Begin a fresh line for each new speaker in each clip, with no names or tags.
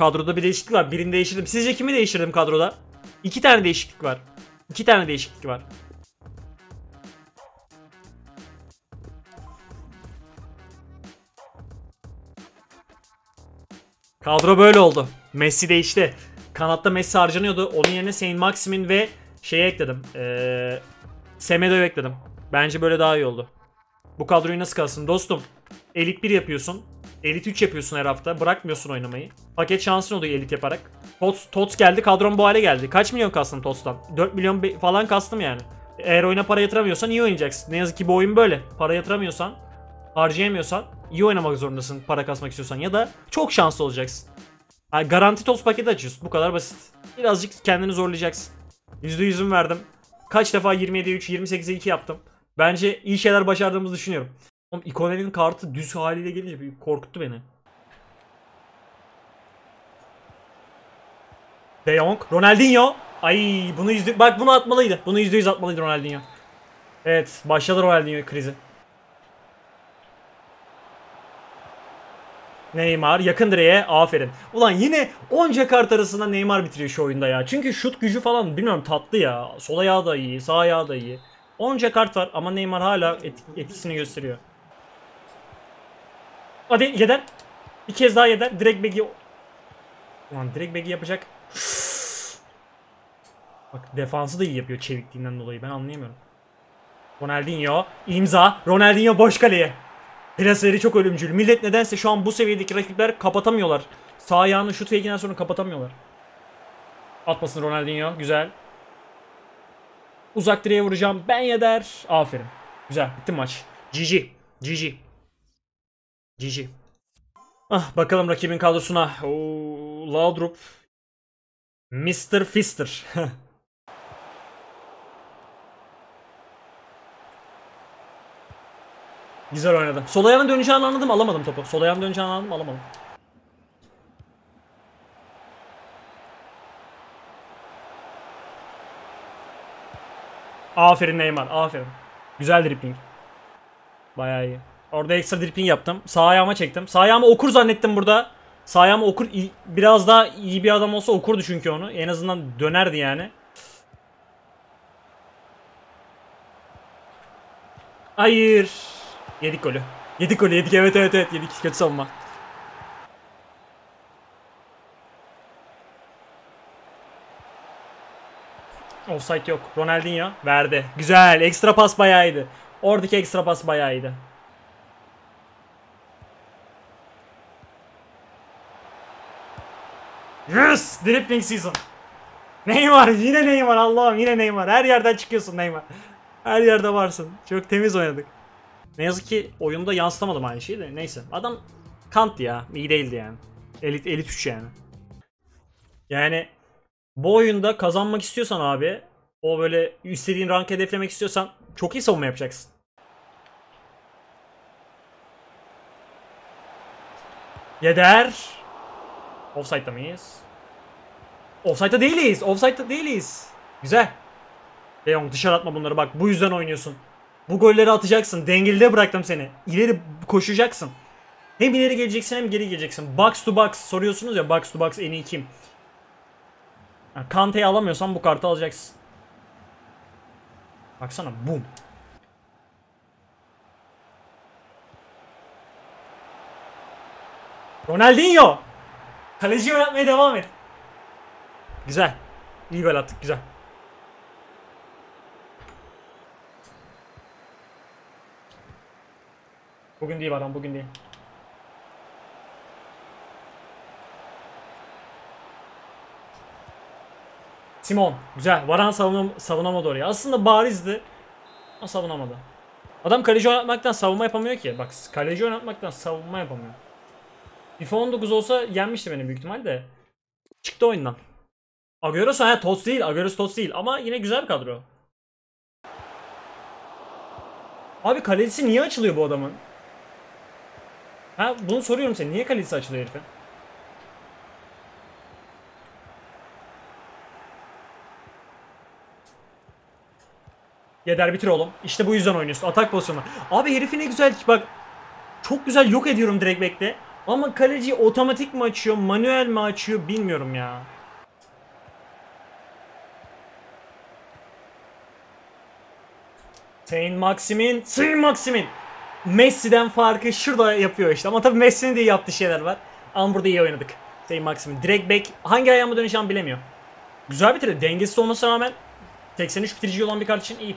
Kadroda bir değişiklik var. Birini değiştirdim. Sizce kimi değiştirdim kadroda? İki tane değişiklik var. İki tane değişiklik var. Kadro böyle oldu. Messi değişti. Kanatta Messi harcanıyordu. Onun yerine Saint Maximin ve şeyi ekledim. Ee, Semedo'yu ekledim. Bence böyle daha iyi oldu. Bu kadroyu nasıl kalsın dostum? Elit 1 yapıyorsun. Elit 3 yapıyorsun her hafta. Bırakmıyorsun oynamayı. Paket şansın oluyor elit yaparak. Tots, Tots geldi. Kadron bu hale geldi. Kaç milyon kastın Tots'tan? 4 milyon falan kastım yani. Eğer oyuna para yatıramıyorsan iyi oynayacaksın. Ne yazık ki bu oyun böyle. Para yatıramıyorsan, harcayamıyorsan iyi oynamak zorundasın para kasmak istiyorsan. Ya da çok şanslı olacaksın. Ha, garanti Tots paketi açıyorsun. Bu kadar basit. Birazcık kendini zorlayacaksın. %100'üm verdim. Kaç defa 27'ye 3, 28'e 2 yaptım. Bence iyi şeyler başardığımızı düşünüyorum. Oğlum Ikone'nin kartı düz haliyle gelince bir korkuttu beni. De Jong, Ronaldinho. Ay bunu yüzde bak bunu atmalıydı. Bunu yüzde yüz atmalıydı Ronaldinho. Evet başladı Ronaldinho krizi. Neymar yakın direğe aferin. Ulan yine onca kart arasında Neymar bitiriyor şu oyunda ya. Çünkü şut gücü falan bilmiyorum tatlı ya. Sol ayağı da iyi, sağ ayağı da iyi. Onca kart var ama Neymar hala et- etkisini gösteriyor. Hadi yeder. Bir kez daha yeder. Direkt begi... Ulan direkt begi yapacak. Bak defansı da iyi yapıyor çevikliğinden dolayı. Ben anlayamıyorum. Ronaldinho imza. Ronaldinho boş kaleye. Plasları çok ölümcül. Millet nedense şu an bu seviyedeki rakipler kapatamıyorlar. Sağ ayağını şut fake'inden sonra kapatamıyorlar. Atmasın Ronaldinho. Güzel. Uzak direğe vuracağım. Ben yeder. Aferin. Güzel. Bitti maç. GG. GG. GG. Ah bakalım rakibin kadrosuna. Oo, Laudrup. Mr. Fister. Güzel oynadı. Sol ayağının döneceğini anladım alamadım topu. Sol ayağının döneceğini anladım alamadım. Aferin Neymar aferin. Güzel dribbling. Bayağı iyi. Orada ekstra dribbling yaptım. Sağ ayağıma çektim. Sağ ayağımı okur zannettim burada. Sağ ayağımı okur biraz daha iyi bir adam olsa okurdu çünkü onu. En azından dönerdi yani. Hayır. Yedik golü. Yedik golü yedik evet evet evet yedik. Kötü savunma. Offside yok. Ronaldinho verdi. Güzel. Ekstra pas bayağı iyiydi. Oradaki ekstra pas bayağı Yes! Dribbling season. Neymar yine Neymar Allah'ım yine Neymar. Her yerden çıkıyorsun Neymar. Her yerde varsın. Çok temiz oynadık. Ne yazık ki oyunda yansıtamadım aynı şeyi de. Neyse. Adam Kant ya. iyi değildi yani. Elit, elit 3 yani. Yani bu oyunda kazanmak istiyorsan abi o böyle istediğin rank hedeflemek istiyorsan çok iyi savunma yapacaksın. Yeder. Offside'da mıyız? Offside'da değiliz. Offside'da değiliz. Güzel. De Jong dışarı atma bunları bak bu yüzden oynuyorsun. Bu golleri atacaksın. Dengeli bıraktım seni. İleri koşacaksın. Hem ileri geleceksin hem geri geleceksin. Box to box soruyorsunuz ya box to box en iyi kim? Yani Kante'yi alamıyorsan bu kartı alacaksın. Baksana boom. Ronaldinho. Kaleci oynatmaya devam et. Güzel. İyi gol attık güzel. Bugün değil adam bugün değil. Simon. Güzel. Varan savunma, savunamadı oraya. Aslında barizdi. Ama savunamadı. Adam kaleci oynatmaktan savunma yapamıyor ki. Bak kaleci oynatmaktan savunma yapamıyor. FIFA 19 olsa yenmişti beni büyük ihtimal de. Çıktı oyundan. Agüeros ha Tots değil. Agüeros Tots değil. Ama yine güzel bir kadro. Abi kalecisi niye açılıyor bu adamın? Ha bunu soruyorum sen. Niye kalecisi açılıyor herifin? Yeder bitir oğlum. İşte bu yüzden oynuyorsun. Atak pozisyonu. Abi herifi ne güzel bak. Çok güzel yok ediyorum direkt bekle. Ama kaleci otomatik mi açıyor, manuel mi açıyor bilmiyorum ya. Saint Maximin, Saint Maximin. Messi'den farkı şurada yapıyor işte. Ama tabii Messi'nin de yaptığı şeyler var. Ama burada iyi oynadık. Saint Maximin. Direkt back hangi ayağıma döneceğim bilemiyor. Güzel bitirdi. Dengesiz olmasına rağmen 83 bitirici olan bir kart için iyi.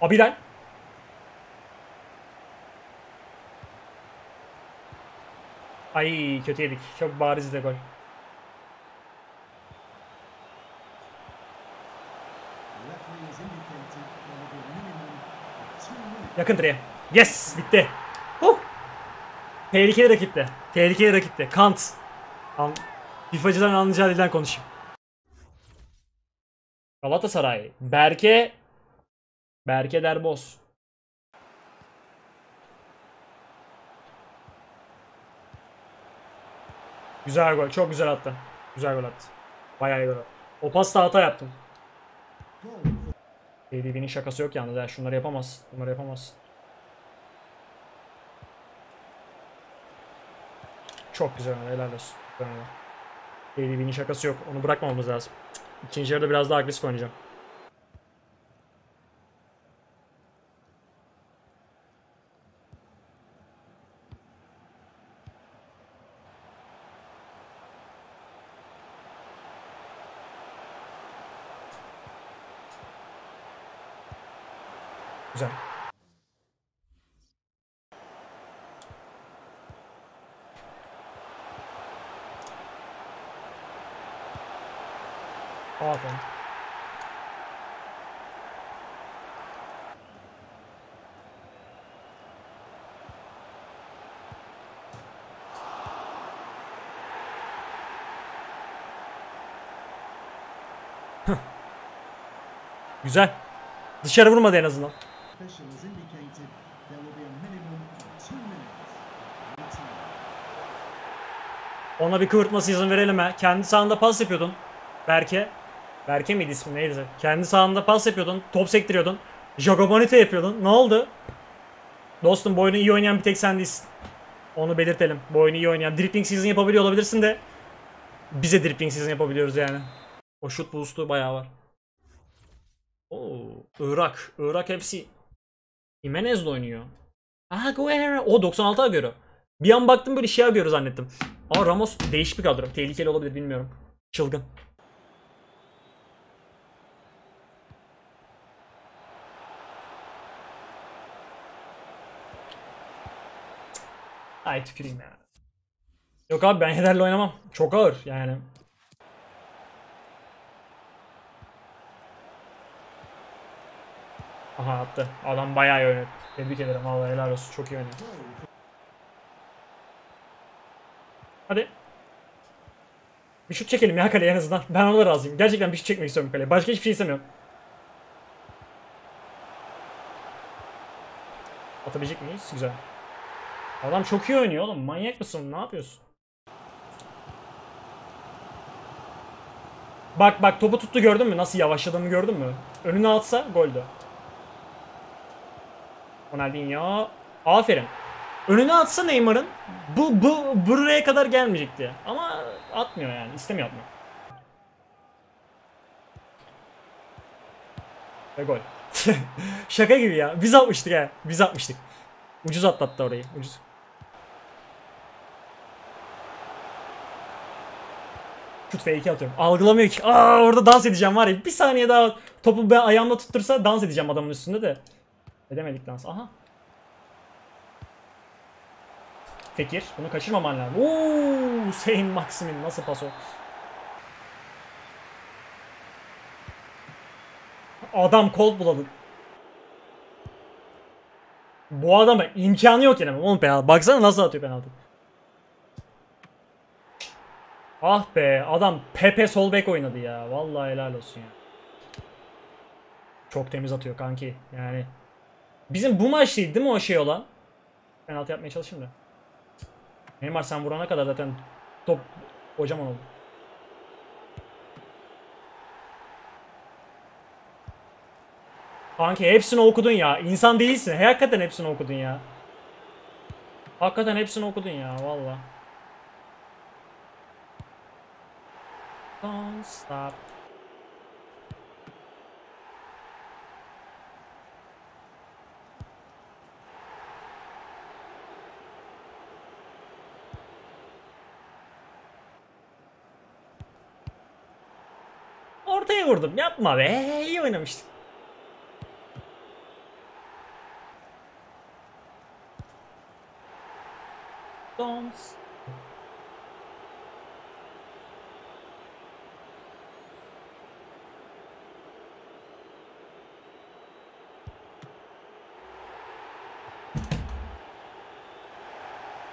Abilen. Ay kötü yedik. Çok bariz de gol. Yakın direğe. Yes! Bitti. Huh! Tehlikeli rakipte. Tehlikeli rakipte. Kant. An FIFA'cıdan anlayacağı dilden konuşayım. Galatasaray. Berke. Berke Derboz. Güzel gol. Çok güzel attı. Güzel gol attı. Bayağı iyi gol attı. O pasta hata yaptım. ADV'nin şakası yok yalnız. Ya. Şunları yapamaz. Bunları yapamaz. Çok güzel oynadı. Helal olsun. ADV'nin şakası yok. Onu bırakmamamız lazım. İkinci yarıda biraz daha agresif oynayacağım. Güzel. Hıh. Güzel. Dışarı vurmadı en azından.
Official has indicated there will be a minimum of two minutes.
Ona bir kıvırtması izin verelim ha. Kendi sahanda pas yapıyordun. Berke. Berke miydi ismi neydi? Kendi sahanda pas yapıyordun. Top sektiriyordun. Jogobonite yapıyordun. Ne oldu? Dostum bu oyunu iyi oynayan bir tek sen değilsin. Onu belirtelim. Bu oyunu iyi oynayan. Dribbling season yapabiliyor olabilirsin de bize dribbling season yapabiliyoruz yani. O şut boost'u bayağı var. Oo, Irak. Irak hepsi Jimenez'le oynuyor. Aha Guerrero. O 96 Agüero. Bir an baktım böyle şey Agüero zannettim. Aa Ramos değişik bir kadro. Tehlikeli olabilir bilmiyorum. Çılgın. Ay tüküreyim ya. Yok abi ben Header'le oynamam. Çok ağır yani. Aha attı. Adam bayağı iyi oynadı. Tebrik ederim. Vallahi helal olsun. Çok iyi oynadı. Hadi. Bir şut çekelim ya kaleye en azından. Ben ona razıyım. Gerçekten bir şut çekmek istiyorum kaleye. Başka hiçbir şey istemiyorum. Atabilecek miyiz? Güzel. Adam çok iyi oynuyor oğlum. Manyak mısın? Ne yapıyorsun? Bak bak topu tuttu gördün mü? Nasıl yavaşladığını gördün mü? Önüne atsa goldü. Ronaldinho. Aferin. Önüne atsa Neymar'ın bu, bu buraya kadar gelmeyecekti. Ama atmıyor yani. istemiyor atmıyor. Ve gol. Şaka gibi ya. Biz atmıştık ha. Biz atmıştık. Ucuz atlattı orayı. Ucuz. Şut fake'i atıyorum. Algılamıyor ki. Aa orada dans edeceğim var ya. Bir saniye daha topu ben ayağımla tuttursa dans edeceğim adamın üstünde de. Edemedik dans. Aha. Fekir. Bunu kaçırmaman lazım. Oo, Saint Maximin nasıl pas o? Adam kol buladı. Bu adama imkanı yok yani. Oğlum penaltı. Baksana nasıl atıyor penaltı. Ah be adam Pepe sol bek oynadı ya. Vallahi helal olsun ya. Çok temiz atıyor kanki. Yani bizim bu maç değil değil mi o şey olan? Penaltı yapmaya çalışayım da. Neymar sen vurana kadar zaten top kocaman oldu. Kanki hepsini okudun ya. İnsan değilsin. Hakikaten hepsini okudun ya. Hakikaten hepsini okudun ya valla. Don't stop. Ortaya vurdum. Yapma be. İyi oynamıştık. Don't.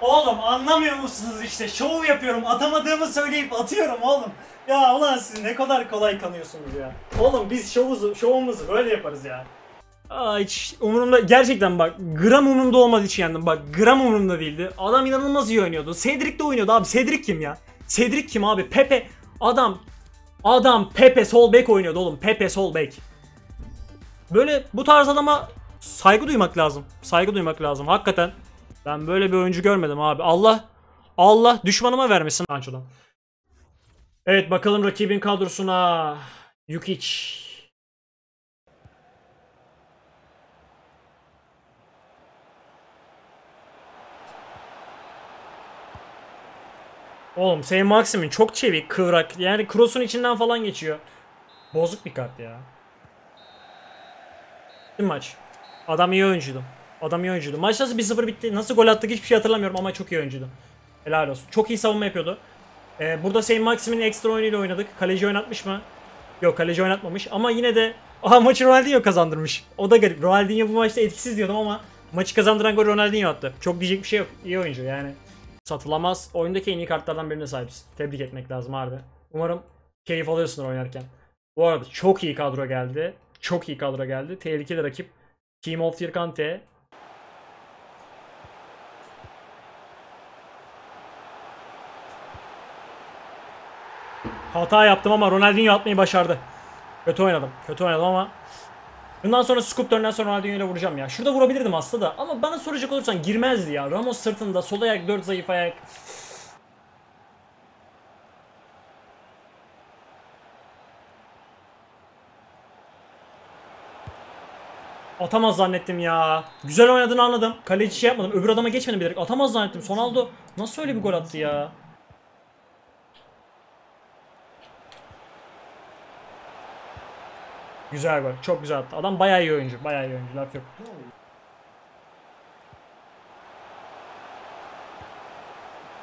Oğlum anlamıyor musunuz işte şov yapıyorum atamadığımı söyleyip atıyorum oğlum. Ya ulan siz ne kadar kolay kanıyorsunuz ya. Oğlum biz şovumuzu, şovumuzu böyle yaparız ya. Aa hiç umurumda gerçekten bak gram umurumda olmadığı için yendim bak gram umurumda değildi. Adam inanılmaz iyi oynuyordu. Cedric de oynuyordu abi. Cedric kim ya? Cedric kim abi? Pepe adam adam Pepe sol bek oynuyordu oğlum. Pepe sol bek. Böyle bu tarz adama saygı duymak lazım. Saygı duymak lazım hakikaten. Ben böyle bir oyuncu görmedim abi. Allah Allah düşmanıma vermesin Anço'dan. Evet bakalım rakibin kadrosuna. Yukic. Oğlum Saint Maximin çok çevik, kıvrak. Yani cross'un içinden falan geçiyor. Bozuk bir kart ya. Bir maç. Adam iyi oyuncuydu. Adam iyi oyuncuydu. Maç nasıl 1-0 bitti? Nasıl gol attık hiçbir şey hatırlamıyorum ama çok iyi oyuncuydu. Helal olsun. Çok iyi savunma yapıyordu. Ee, burada Saint Maximin ekstra oyunuyla oynadık. Kaleci oynatmış mı? Yok kaleci oynatmamış ama yine de Aha maçı Ronaldinho kazandırmış. O da garip. Ronaldinho bu maçta etkisiz diyordum ama maçı kazandıran gol Ronaldinho attı. Çok diyecek bir şey yok. İyi oyuncu yani. Satılamaz. Oyundaki en iyi kartlardan birine sahipsin. Tebrik etmek lazım harbi. Umarım keyif alıyorsunuz oynarken. Bu arada çok iyi kadro geldi. Çok iyi kadro geldi. Tehlikeli rakip. Team of the Hata yaptım ama Ronaldinho atmayı başardı. Kötü oynadım. Kötü oynadım ama Bundan sonra scoop turnden sonra Ronaldinho ile vuracağım ya. Şurada vurabilirdim aslında da ama bana soracak olursan girmezdi ya. Ramos sırtında, sol ayak, 4 zayıf ayak. Atamaz zannettim ya. Güzel oynadığını anladım. Kaleci şey yapmadım. Öbür adama geçmedim bilerek. Atamaz zannettim. Sonaldo nasıl öyle bir gol attı ya? Güzel gol. Çok güzel attı. Adam bayağı iyi oyuncu. Bayağı iyi oyuncu. Laf yok.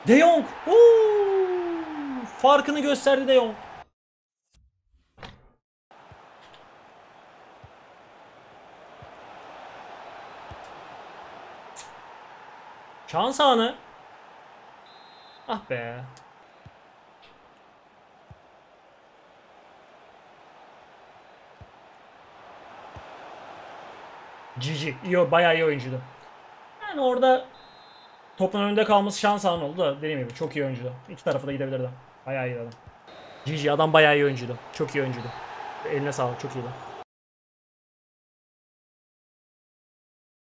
De Jong. Oo! Farkını gösterdi De Jong. Şans anı. Ah be. Cici. İyi, bayağı iyi oyuncuydu. Yani orada topun önünde kalması şans anı oldu da dediğim gibi çok iyi oyuncuydu. İki tarafı da gidebilirdi. Bayağı iyi adam. Cici adam bayağı iyi oyuncuydu. Çok iyi oyuncuydu. Eline sağlık çok iyiydi.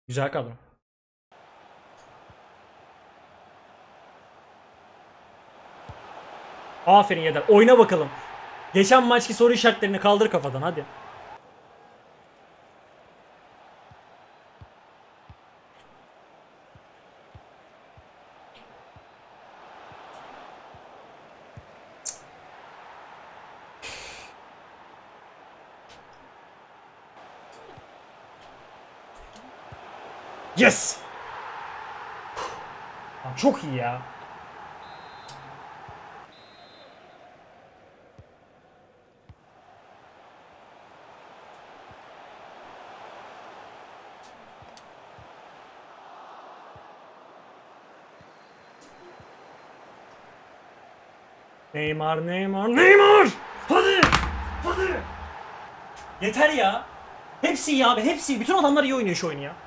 Güzel kadro. Aferin Yeder. Oyna bakalım. Geçen maçki soru işaretlerini kaldır kafadan hadi. Yes! Çok iyi ya. Neymar, Neymar, Neymar! Hadi! Hadi! Yeter ya. Hepsi iyi abi, hepsi. Bütün adamlar iyi oynuyor şu oyunu ya.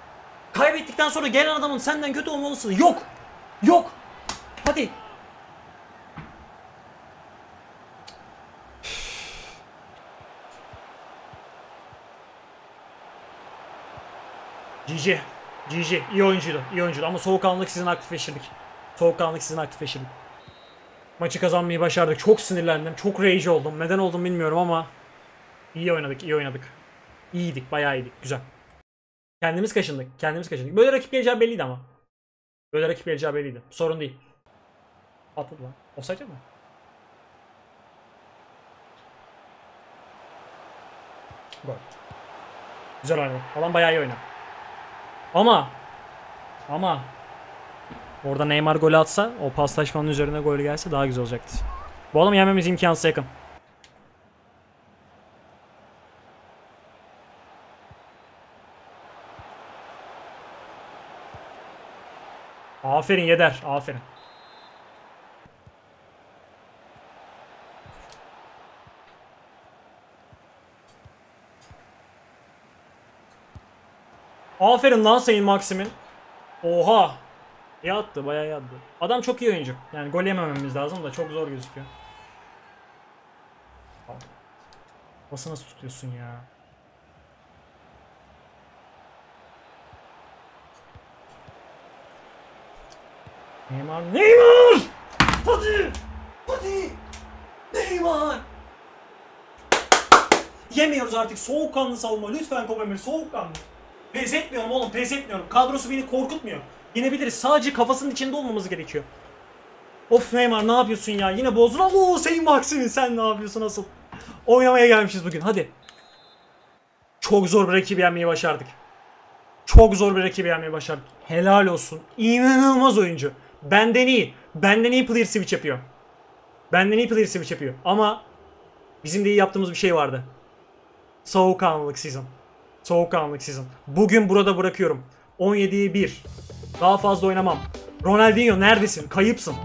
Kaybettikten sonra gelen adamın senden kötü olmalısı yok. Yok. Hadi. GG. GG. iyi oyuncuydu. iyi oyuncuydu. Ama soğukkanlılık sizin aktifleştirdik. Soğukkanlılık sizin aktifleştirdik. Maçı kazanmayı başardık. Çok sinirlendim. Çok rage oldum. Neden oldum bilmiyorum ama iyi oynadık. iyi oynadık. İyiydik. Bayağı iyiydik. Güzel. Kendimiz kaşındık. Kendimiz kaşındık. Böyle rakip geleceği belliydi ama. Böyle rakip geleceği belliydi. Sorun değil. Atladı lan. Offside mi? Gol. Güzel oynadı. Falan bayağı iyi oynadı. Ama ama orada Neymar golü atsa o paslaşmanın üzerine gol gelse daha güzel olacaktı. Bu adam yenmemiz imkansız yakın. Aferin Yeder. Aferin. Aferin lan Sayın Maxim'in. Oha. İyi attı. Bayağı iyi attı. Adam çok iyi oyuncu. Yani gol yemememiz lazım da çok zor gözüküyor. Bası nasıl tutuyorsun ya? Neymar. Neymar! Hadi! Hadi! Neymar! Yemiyoruz artık. Soğukkanlı savunma. Lütfen Kopemir soğukkanlı. Pes etmiyorum oğlum pes etmiyorum. Kadrosu beni korkutmuyor. Yenebiliriz. Sadece kafasının içinde olmamız gerekiyor. Of Neymar ne yapıyorsun ya? Yine bozdun. Oo Sayın Maximin sen ne yapıyorsun asıl? Oynamaya gelmişiz bugün hadi. Çok zor bir rakibi yenmeyi başardık. Çok zor bir rakibi yenmeyi başardık. Helal olsun. İnanılmaz oyuncu. Benden iyi. Benden iyi player switch yapıyor. Benden iyi player switch yapıyor. Ama bizim de iyi yaptığımız bir şey vardı. Soğukkanlılık season. Soğukkanlılık season. Bugün burada bırakıyorum. 17'ye 1. Daha fazla oynamam. Ronaldinho neredesin? Kayıpsın.